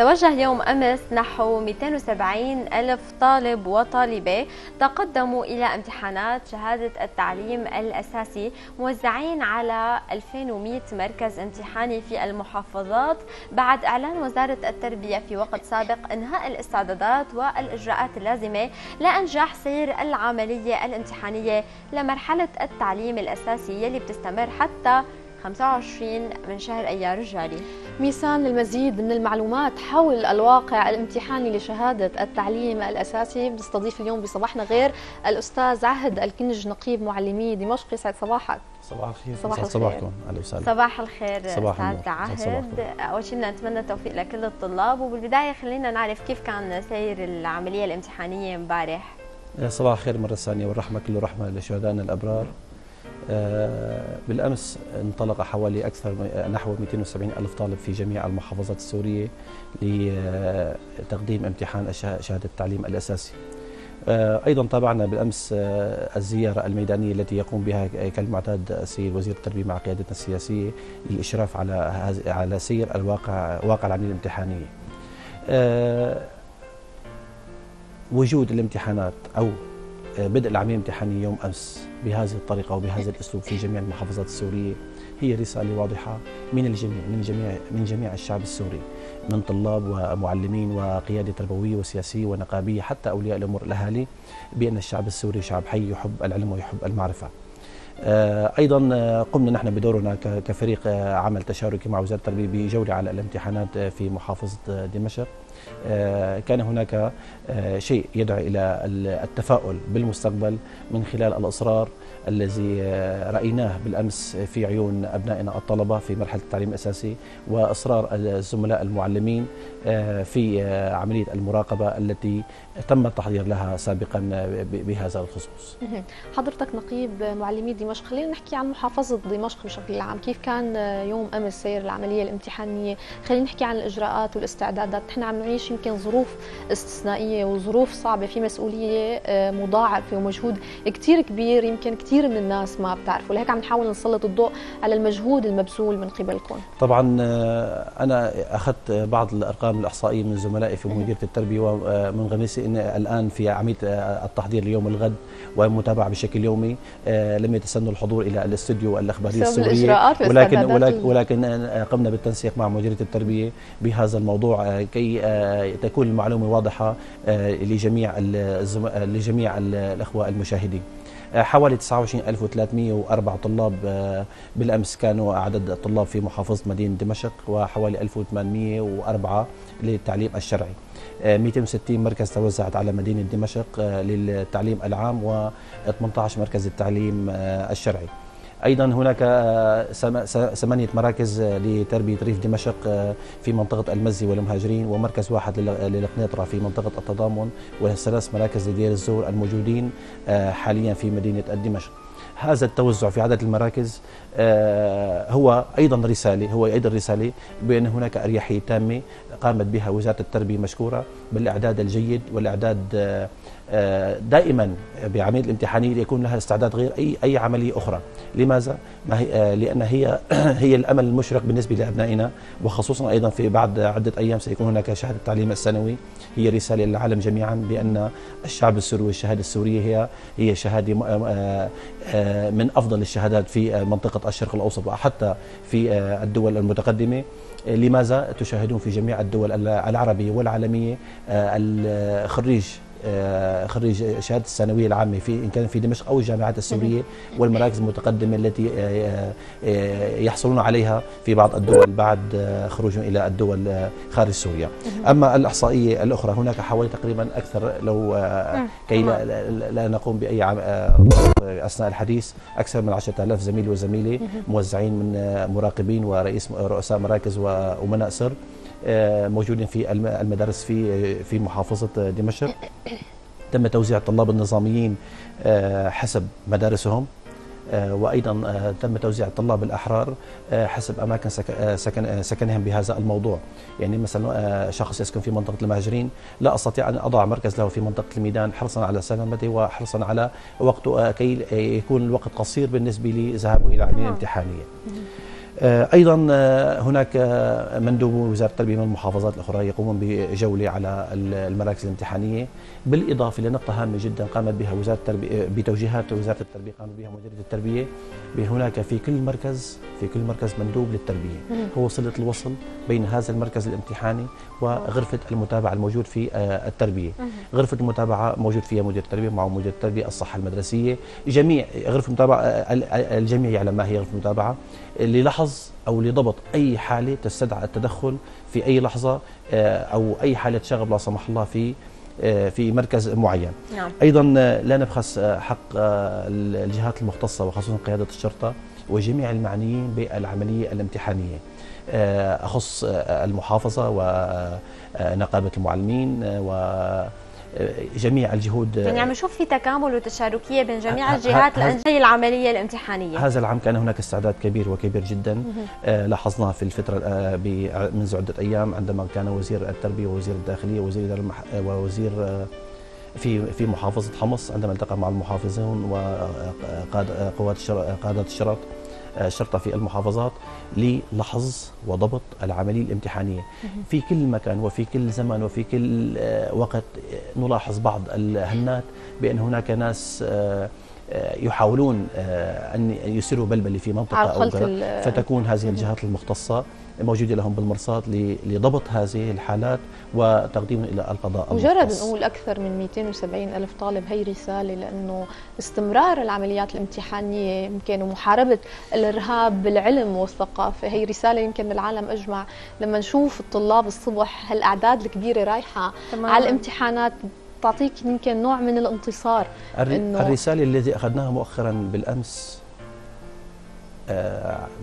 توجه يوم أمس نحو 270 ألف طالب وطالبة تقدموا إلى امتحانات شهادة التعليم الأساسي موزعين على 2100 مركز امتحاني في المحافظات. بعد إعلان وزارة التربية في وقت سابق إنهاء الاستعدادات والإجراءات اللازمة لإنجاح سير العملية الامتحانية لمرحلة التعليم الأساسي يلي بتستمر حتى 25 من شهر أيار الجاري. ميسان للمزيد من المعلومات حول الواقع الامتحاني لشهادة التعليم الأساسي. بنستضيف اليوم بصباحنا غير الأستاذ عهد الكنج نقيب معلمي دمشق. يسعد صباحك. صباح الخير. صباح الخير. صباحكم. أهلا وسهلا. صباح الخير صباح أستاذ عهد. أول شيء بدنا نتمنى التوفيق لكل الطلاب. وبالبداية خلينا نعرف كيف كان سير العملية الامتحانية امبارح. صباح الخير مرة ثانية والرحمة كله رحمة لشهدائنا الأبرار. آه، بالأمس انطلق حوالي أكثر نحو 270 ألف طالب في جميع المحافظات السورية لتقديم امتحان شهادة التعليم الأساسي. آه، أيضا تابعنا بالأمس آه، الزيارة الميدانية التي يقوم بها كالمعتاد السيد وزير التربية مع قيادتنا السياسية للإشراف على على سير الواقع واقع العملية الامتحانية. وجود الامتحانات أو بدء العملية الامتحانية يوم أمس بهذه الطريقة وبهذا الأسلوب في جميع المحافظات السورية هي رسالة واضحة من الجميع من جميع من جميع الشعب السوري من طلاب ومعلمين وقيادة تربوية وسياسية ونقابية حتى أولياء الأمور الأهالي بأن الشعب السوري شعب حي يحب العلم ويحب المعرفة. آه، أيضا آه، قمنا نحن بدورنا كفريق آه، عمل تشاركي مع وزارة التربية بجولة على الامتحانات في محافظة دمشق. كان هناك شيء يدعو إلى التفاؤل بالمستقبل من خلال الإصرار الذي رأيناه بالأمس في عيون أبنائنا الطلبة في مرحلة التعليم الأساسي وإصرار الزملاء المعلمين في عملية المراقبة التي تم التحضير لها سابقا بهذا الخصوص. حضرتك نقيب معلمي دمشق خلينا نحكي عن محافظة دمشق بشكل عام، كيف كان يوم أمس سير العملية الامتحانية؟ خلينا نحكي عن الإجراءات والاستعدادات، نحن عم نعيش يمكن ظروف استثنائية وظروف صعبة في مسؤولية مضاعفه ومجهود كثير كبير يمكن كثير من الناس ما بتعرفه، لهيك عم نحاول نسلط الضوء على المجهود المبذول من قبلكم. طبعا أنا أخذت بعض الأرقام الإحصائية من زملائي في مديرية التربية ومنغمسه ان الآن في عمليه التحضير ليوم الغد والمتابعه بشكل يومي لم يتسنوا الحضور إلى الاستوديو الاخباريه السوريه ولكن ولكن ولكن قمنا بالتنسيق مع مديرية التربية بهذا الموضوع كي تكون المعلومة واضحة لجميع لجميع الأخوة المشاهدين. حوالي 29304 طلاب بالأمس كانوا عدد الطلاب في محافظة مدينة دمشق وحوالي 1804 للتعليم الشرعي 260 مركز توزعت على مدينة دمشق للتعليم العام و18 مركز التعليم الشرعي. أيضا هناك ثمانية مراكز لتربية ريف دمشق في منطقة المزي والمهاجرين ومركز واحد للقنيطرة في منطقة التضامن وثلاث مراكز لدير الزور الموجودين حاليا في مدينة دمشق. هذا التوزع في عدد المراكز هو أيضا رسالة هو أيضا رسالة بأن هناك أريحية تامة قامت بها وزارة التربية مشكورة بالإعداد الجيد والإعداد دائما بعملية الامتحانية يكون لها استعداد غير أي أي عملية أخرى، لماذا؟ ما هي لأن هي هي الأمل المشرق بالنسبة لأبنائنا وخصوصا أيضا في بعد عدة أيام سيكون هناك شهادة التعليم الثانوي هي رسالة للعالم جميعا بأن الشعب السوري والشهادة السورية هي هي شهادة من أفضل الشهادات في منطقة الشرق الأوسط وحتى في الدول المتقدمة. لماذا تشاهدون في جميع الدول العربية والعالمية الخريج؟ خريج شهادة الثانوية العامة في إن كان في دمشق أو الجامعات السورية والمراكز المتقدمة التي يحصلون عليها في بعض الدول بعد خروجهم إلى الدول خارج سوريا. أما الإحصائية الأخرى هناك حوالي تقريبا أكثر لو كي لا, لا نقوم بأي أثناء الحديث أكثر من 10000 زميل وزميلة موزعين من مراقبين ورئيس رؤساء مراكز وأمناء سر. موجودين في المدارس في في محافظة دمشق. تم توزيع الطلاب النظاميين حسب مدارسهم وأيضا تم توزيع الطلاب الأحرار حسب أماكن سكن سكنهم بهذا الموضوع. يعني مثلا شخص يسكن في منطقة المهاجرين لا أستطيع أن أضع مركز له في منطقة الميدان حرصا على سلامته وحرصا على وقته كي يكون الوقت قصير بالنسبة لذهابه إلى عمليه امتحانية. آه، أيضا آه، هناك آه، مندوب وزارة التربية من المحافظات الأخرى يقومون بجولة على المراكز الامتحانية بالإضافة لنقطة هامة جدا قامت بها وزارة التربية بتوجيهات وزارة التربية قامت بها مديرية التربية هناك في كل مركز في كل مركز مندوب للتربية. هو صلة الوصل بين هذا المركز الامتحاني وغرفة المتابعة الموجود في التربية. غرفة المتابعة موجود فيها مدير التربية مع مدير التربية الصحة المدرسية. جميع غرفة المتابعة الجميع يعلم ما هي غرفة المتابعة. للحظ أو لضبط أي حالة تستدعى التدخل في أي لحظة آه، أو أي حالة شغب لا سمح الله في آه، في مركز معين نعم. أيضا آه، لا نبخس حق الجهات المختصة وخصوصا قيادة الشرطة وجميع المعنيين بالعملية الامتحانية أخص المحافظة ونقابه المعلمين و جميع الجهود. يعني عم نشوف في تكامل وتشاركية بين جميع الجهات لانجاز العملية الامتحانية. هذا العام كان هناك استعداد كبير وكبير جدا. آه لاحظناه في الفترة آه منذ عده أيام عندما كان وزير التربية ووزير الداخلية ووزير المح... ووزير آه في في محافظة حمص عندما التقى مع المحافظون وقاد قوات قادة الشرط الشرطه في المحافظات للحظ وضبط العملية الامتحانية. في كل مكان وفي كل زمان وفي كل آه، وقت نلاحظ بعض الهنات بأن هناك ناس آه، آه، يحاولون أن يسروا بلبله في منطقة أو فتكون هذه الجهات المختصة موجودة لهم بالمرصاد لضبط هذه الحالات وتقديمهم إلى القضاء مجرد نقول أكثر من 270 ألف طالب هي رسالة لأنه استمرار العمليات الامتحانية يمكن ومحاربه الإرهاب بالعلم والثقافة هي رسالة يمكن للعالم أجمع لما نشوف الطلاب الصبح هالأعداد الكبيرة رايحة تمام. على الامتحانات تعطيك يمكن نوع من الانتصار الرسالة التي أخذناها مؤخرا بالأمس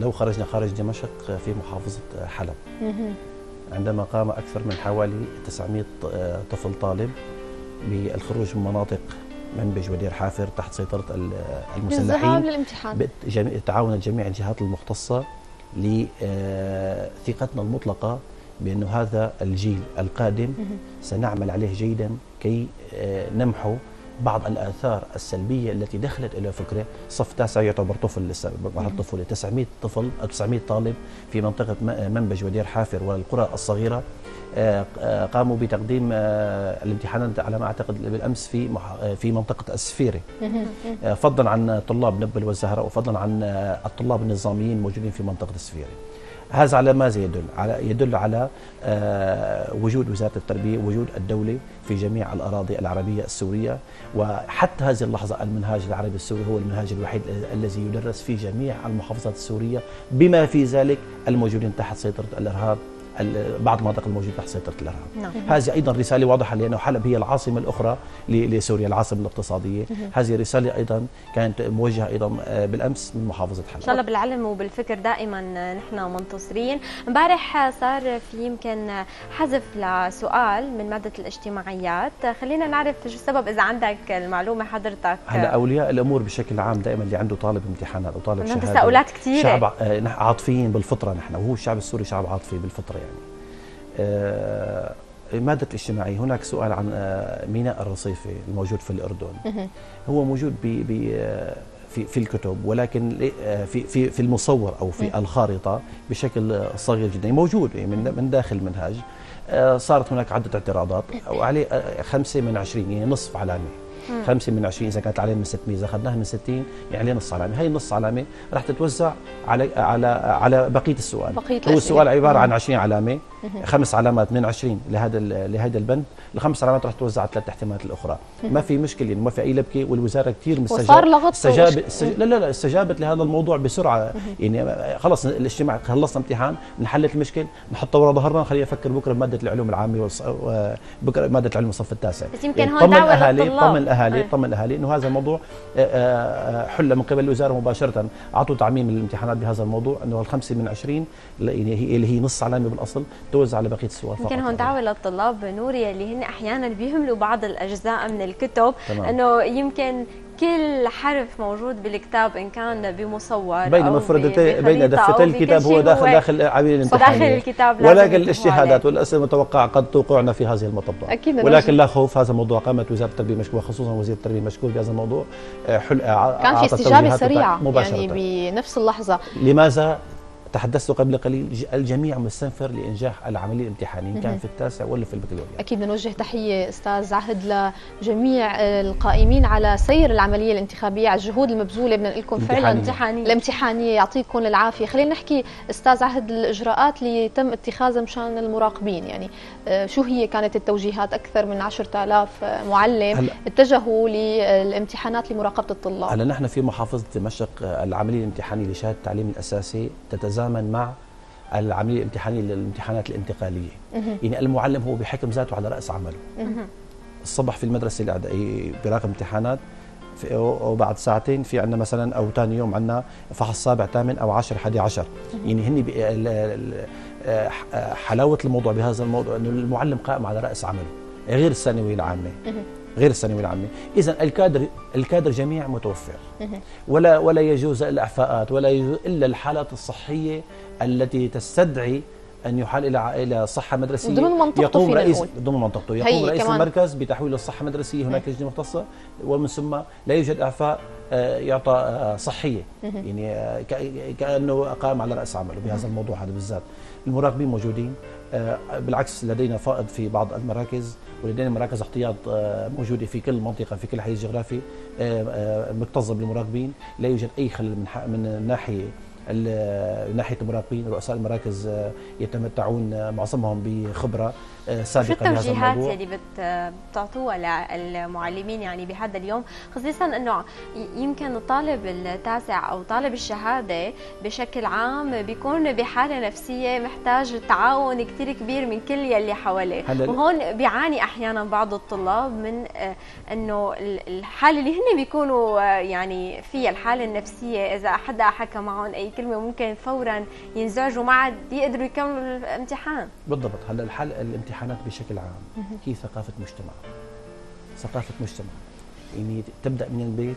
لو خرجنا خارج دمشق في محافظة حلب. عندما قام أكثر من حوالي 900 آه، طفل طالب بالخروج من مناطق منبج ودير حافر تحت سيطرة المسلحين. للامتحان. تعاون جميع الجهات المختصة لثقتنا المطلقة بأن هذا الجيل القادم سنعمل عليه جيدا كي آه، نمحو بعض الآثار السلبية التي دخلت إلى فكرة صف تاسع يعتبر طفل لسه مرحلة الطفولة 900 طفل أو 900 طالب في منطقة منبج ودير حافر والقرى الصغيرة. آه، آه، قاموا بتقديم آه، الامتحانات على ما أعتقد بالأمس في في منطقة السفيرة. فضلا عن طلاب نبل والزهراء وفضلا عن الطلاب النظاميين الموجودين في منطقة السفيرة. هذا على ماذا يدل؟ على يدل على آه، وجود وزارة التربية وجود الدولة في جميع الأراضي العربية السورية وحتى هذه اللحظة المنهاج العربي السوري هو المنهاج الوحيد الذي يدرس في جميع المحافظات السورية بما في ذلك الموجودين تحت سيطرة الإرهاب بعض المناطق الموجودة تحت سيطرة الإرهاب. نعم. هذه أيضا رسالة واضحة لأنه حلب هي العاصمة الأخرى لسوريا العاصمة الاقتصادية، هذه رسالة أيضا كانت موجهة أيضا آه، بالأمس من محافظة حلب. إن شاء الله بالعلم وبالفكر دائما نحن منتصرين، امبارح صار في يمكن حذف لسؤال من مادة الاجتماعيات، خلينا نعرف شو السبب إذا عندك المعلومة حضرتك. هلا أولياء الأمور بشكل عام دائما اللي عنده طالب امتحانات أو طالب شهادة تساؤلات كثيرة شعب آه، عاطفيين بالفطرة نحن وهو الشعب السوري شعب عاطفي بالفطرة يعني آه، مادة الاجتماعية هناك سؤال عن آه، ميناء الرصيفة الموجود في الأردن. هو موجود آه، في في الكتب ولكن في في في المصور أو في الخارطة بشكل صغير جدا. موجود من من داخل المنهاج. صارت هناك عدة اعتراضات وعليه خمسة من عشرين يعني نصف علامه خمسة من 20 إذا كانت العلامة 600 إذا أخذناها من 60 يعني نص علامة. هي النص علامة راح تتوزع على على على بقية السؤال. بقية هو السؤال عبارة عن 20 علامة خمس علامات من 20 لهذا لهذا البند. الخمس علامات راح توزع على ثلاث احتمالات الأخرى. ما في مشكلة ما في أي لبكة والوزارة كثير مستجابه استجابت لا لا لا استجابت لهذا الموضوع بسرعة. يعني خلص الاجتماع خلصنا امتحان نحلت المشكل نحطها ورا ظهرنا خلينا نفكر بكرة بمادة العلوم العامة وبكره ماده العلوم الصف التاسع. بس يمكن يعني هون دعوة طمن الأهالي طمن الأهالي إنه هذا الموضوع آه، آه، حل من قبل الوزارة مباشرة. أعطوا تعميم الامتحانات بهذا الموضوع إنه الخمسة من 20 اللي هي نص علامة بالأصل توزع على بقية السؤال يمكن هون دعوة للطلاب نوري اللي هن أحيانا بيهملوا بعض الأجزاء من الكتب إنه يمكن كل حرف موجود بالكتاب إن كان بمصور بين مفردتين بين دفتي الكتاب هو داخل داخل عمليه الامتحان داخل الكتاب ولكن الاجتهادات والاسئله المتوقعة قد توقعنا في هذه المطبات. أكيد ولكن لا خوف هذا الموضوع قامت وزارة التربية مشكوره خصوصا وزير التربية مشكور بهذا الموضوع. حل كان في استجابة سريعة يعني بنفس اللحظة. لماذا تحدثت قبل قليل الجميع مستنفر لإنجاح العملية الامتحانية ان كان في التاسع ولا في البكالوريا. أكيد بنوجه تحية أستاذ عهد لجميع القائمين على سير العملية الانتخابية على الجهود المبذولة بدنا نقول لكم فعلا الامتحانيه الامتحانية يعطيكم العافية. خلينا نحكي أستاذ عهد الإجراءات اللي تم اتخاذها مشان المراقبين. يعني آه، شو هي كانت التوجيهات؟ أكثر من 10000 معلم اتجهوا للامتحانات لمراقبة الطلاب. هلا نحن في محافظة دمشق آه، العملية الامتحانية لشهادة التعليم الأساسي تتزامن مع العملية الامتحانية للامتحانات الانتقالية. يعني المعلم هو بحكم ذاته على رأس عمله. الصبح في المدرسة الاعداديه براقب امتحانات وبعد ساعتين في عندنا مثلا أو ثاني يوم عندنا فحص سابع ثامن أو 10 11 يعني هن حلاوة الموضوع بهذا الموضوع إنه المعلم قائم على رأس عمله غير الثانوية العامة. غير الثانوية العامة. إذا الكادر الكادر جميع متوفر. ولا ولا يجوز الإعفاءات ولا يجوز إلا الحالات الصحية التي تستدعي أن يحال إلى إلى صحة مدرسية ضمن منطقته يقوم رئيس ضمن منطقته. يقوم رئيس كمان. المركز بتحويل الصحة المدرسية هناك لجنة مختصة ومن ثم لا يوجد إعفاء آه، يعطى آه، صحية. يعني آه، كأنه قائم على رأس عمله بهذا الموضوع هذا بالذات. المراقبين موجودين بالعكس لدينا فائض في بعض المراكز. ولدينا مراكز احتياط موجودة في كل منطقة في كل حيز جغرافي مكتظه بالمراقبين. لا يوجد أي خلل من من الناحيه ناحية المراقبين. رؤساء المراكز آه، يتمتعون آه، معظمهم بخبرة. آه، بهذا الموضوع. التوجيهات اللي بتعطوها للمعلمين يعني بهذا اليوم خصيصا إنه يمكن الطالب التاسع أو طالب الشهادة بشكل عام بيكون بحالة نفسية محتاج تعاون كثير كبير من كل يلي حواليه. وهون بيعاني أحيانا بعض الطلاب من إنه الحالة اللي هن بيكونوا يعني فيها الحالة النفسية. إذا حدا حكى معهم أي كلمة ممكن فورا ينزعجوا ما عاد يقدروا يكملوا الامتحان. بالضبط. هلا الحل الامتحانات بشكل عام. هي ثقافة مجتمع. ثقافة مجتمع. يعني تبدأ من البيت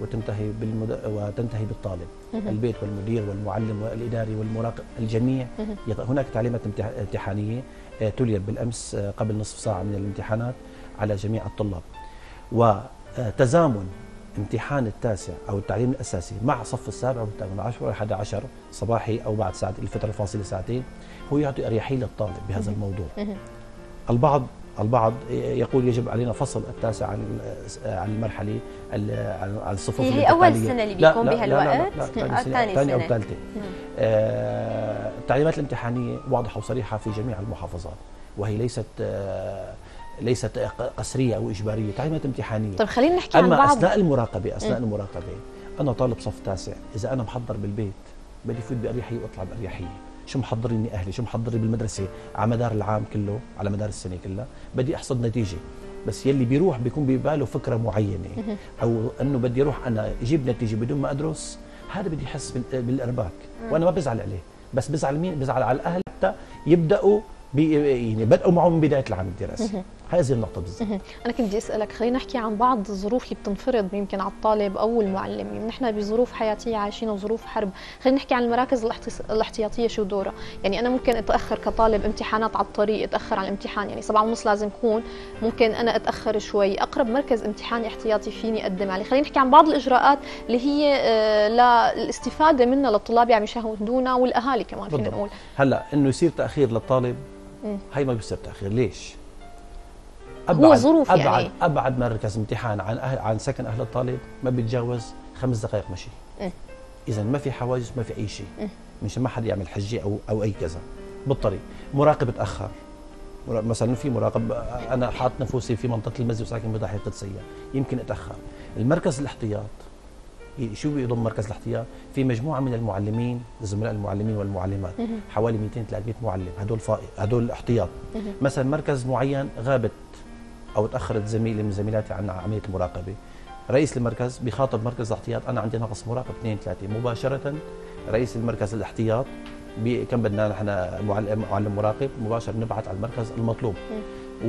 وتنتهي بالمد... وتنتهي بالطالب. البيت والمدير والمعلم والإداري والمراقب الجميع. هناك تعليمات امتحانية آه، تليت بالأمس آه، قبل نصف ساعة من الامتحانات على جميع الطلاب. وتزامن امتحان التاسع أو التعليم الأساسي مع صف السابع والثامن عشر والحادي عشر صباحي أو بعد ساعة الفترة الفاصله ساعتين هو يعطي أريحية للطالب بهذا الموضوع. البعض البعض يقول يجب علينا فصل التاسع عن عن المرحلة عن الصفوف هي, هي أول سنة اللي بيكون بها الوقت. ثاني سنة أو ثالثة. آه التعليمات الامتحانية واضحة وصريحة في جميع المحافظات وهي ليست آه ليست قسرية أو إجبارية تعليمات امتحانيه طيب خلينا نحكي عن بعض. أثناء المراقبة أثناء م. المراقبة أنا طالب صف تاسع إذا أنا محضر بالبيت بدي فوت بأريحية وأطلع بأريحية. شو محضريني أهلي؟ شو محضري بالمدرسة؟ على مدار العام كله على مدار السنة كلها بدي أحصد نتيجة. بس يلي بيروح بيكون بباله فكرة معينة. أو إنه بدي أروح أنا أجيب نتيجة بدون ما أدرس هذا بدي يحس بالإرباك. وأنا ما بزعل عليه. بس بزعل مين؟ بزعل على الأهل حتى يبدأوا يعني بدأوا معه من بداية العام الدراسي. هذه النقطة بالضبط. أنا كنت بدي أسألك خلينا نحكي عن بعض الظروف اللي بتنفرض يمكن على الطالب أو المعلم. نحن بظروف حياتية عايشين وظروف حرب. خلينا نحكي عن المراكز الاحتياطية شو دورها؟ يعني أنا ممكن أتأخر كطالب امتحانات على الطريق أتأخر على الامتحان يعني سبعة ونص لازم اكون ممكن أنا أتأخر شوي. أقرب مركز امتحاني احتياطي فيني أقدم عليه؟ خلينا نحكي عن بعض الإجراءات اللي هي آه، للاستفاده منها للطلاب يعني يشاهدونا والأهالي كمان فينا نقول. هلأ إنه يصير تأخير للطالب؟ هي ما بيصير تأخير. ليش؟ أبعد هو ظروف أبعد يعني أبعد مركز امتحان عن أهل عن سكن أهل الطالب ما بيتجاوز خمس دقائق مشي. إذا ما في حواجز ما في أي شيء. مش ما حد يعمل حجة أو أو أي كذا. بالطريق. مراقب تأخر مثلا في مراقب أنا حاط نفوسي في منطقة المسجد وساكن بضاحية قدسية يمكن أتأخر. المركز الاحتياط. شو بيضم مركز الاحتياط؟ في مجموعة من المعلمين زملاء المعلمين والمعلمات. حوالي 200 300 معلم. هدول فائق هدول احتياط. مثلا مركز معين غابت. أو تأخرت زميله من زميلاتي عن عملية المراقبة. رئيس المركز بيخاطب مركز الاحتياط. أنا عندي نقص مراقب اثنين ثلاثة. مباشرة رئيس المركز الاحتياط كم بدنا نحن معلم مراقب مباشر نبعث على المركز المطلوب.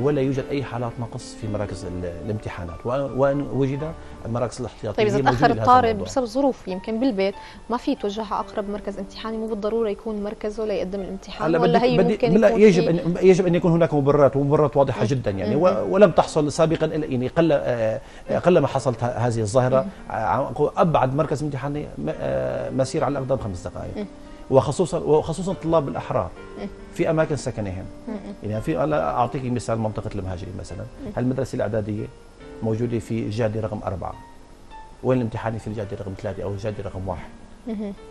ولا يوجد أي حالات نقص في مراكز الامتحانات. وأن وجد المراكز الاحتياطية طيب إذا تأخر الطالب بسبب ظروف يمكن بالبيت ما في توجه أقرب مركز امتحاني؟ مو بالضرورة يكون مركزه ليقدم الامتحان ولا هي ممكن لا يجب ان يجب أن يكون هناك مبررات ومبررات واضحة جدا يعني. ولم تحصل سابقا يعني قل آه، قل ما حصلت هذه الظاهرة. أبعد مركز امتحاني آه، مسير على الأقدام خمس دقائق. وخصوصا وخصوصا الطلاب الأحرار. في أماكن سكنهم. يعني في أعطيك مثال منطقة المهاجرين مثلا. المدرسة الإعدادية موجودة في الجادي رقم أربعة. وين الامتحاني في الجادي رقم ثلاثة أو الجادي رقم واحد.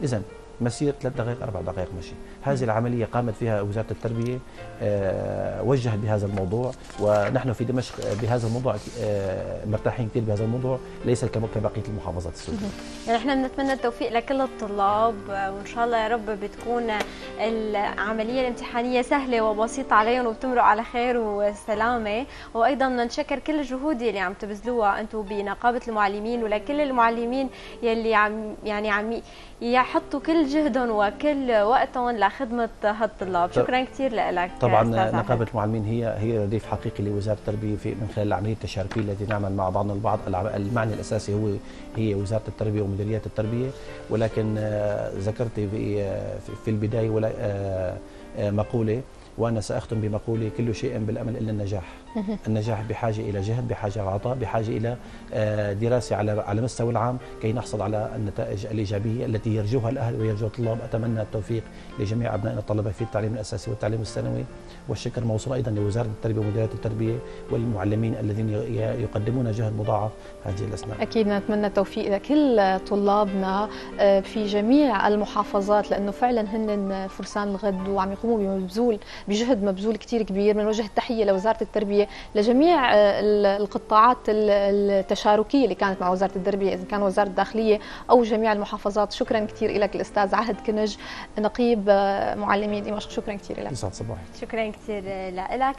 إذا مسير ثلاث دقائق أربع دقائق مشي. هذه العملية قامت فيها وزارة التربية آه، وجهت بهذا الموضوع ونحن في دمشق بهذا الموضوع آه، مرتاحين كثير بهذا الموضوع ليس كبقية المحافظات السورية يعني نحن بنتمنى التوفيق لكل الطلاب وإن شاء الله يا رب بتكون العملية الامتحانية سهلة وبسيطة عليهم وبتمرق على خير وسلامة. وأيضا نشكر كل الجهود اللي عم تبذلوها أنتم بنقابة المعلمين ولكل المعلمين يلي عم يعني عم يحطوا كل جهدهم وكل وقتهم لخدمة هالطلاب. شكرا كثير لك طبعا نقابة المعلمين هي هي رديف حقيقي لوزارة التربية في من خلال العملية التشاركية التي نعمل مع بعضنا البعض. المعني الأساسي هو هي وزارة التربية ومديريات التربية. ولكن آه، ذكرت في آه، في البداية ولا آه، مقولة وأنا سأختم بمقولة كل شيء بالأمل إلا النجاح. النجاح بحاجة إلى جهد بحاجة إلى عطاء بحاجة إلى آه، دراسة على على مستوى العام كي نحصل على النتائج الإيجابية التي يرجوها الأهل ويرجوها الطلاب. أتمنى التوفيق لجميع أبنائنا الطلبة في التعليم الأساسي والتعليم الثانوي. والشكر موصول أيضا لوزارة التربية ومديريه التربية والمعلمين الذين يقدمون جهد مضاعف هذه الاثناء أكيد نتمنى التوفيق لكل طلابنا آه، في جميع المحافظات لأنه فعلا هن فرسان الغد وعم يقوموا بمبذول بجهد مبذول كثير كبير. من وجه التحية لوزارة التربية لجميع آه، القطاعات التشاركية اللي كانت مع وزارة التربية إذا كان وزارة الداخلية أو جميع المحافظات. شكرا كثير لك الأستاذ عهد كنج نقيب آه، معلمي دمشق. شكرا كثير لك يسعد صباحك. شكرا كثير لك